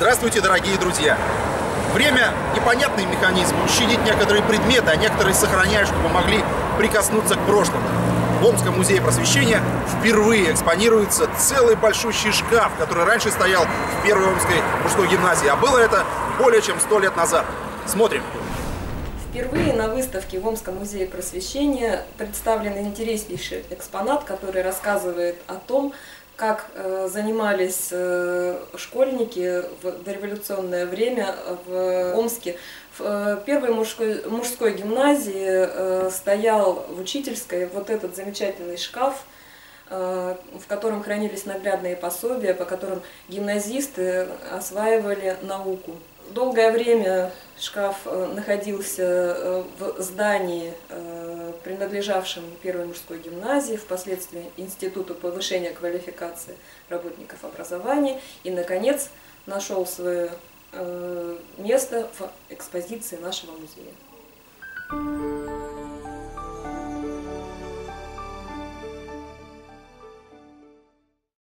Здравствуйте, дорогие друзья! Время – непонятный механизм. Он некоторые предметы, а некоторые сохраняют, чтобы могли прикоснуться к прошлому. В Омском музее просвещения впервые экспонируется целый большущий шкаф, который раньше стоял в первой Омской мужской гимназии, а было это более чем сто лет назад. Смотрим. Впервые на выставке в Омском музее просвещения представлен интереснейший экспонат, который рассказывает о том, как э, занимались э, школьники в дореволюционное время в Омске. В э, первой мужской, мужской гимназии стоял в учительской вот этот замечательный шкаф, в котором хранились наглядные пособия, по которым гимназисты осваивали науку. Долгое время шкаф э, находился э, в здании, э, принадлежавшем первой мужской гимназии, впоследствии Институту повышения квалификации работников образования и, наконец, нашел свое место в экспозиции нашего музея.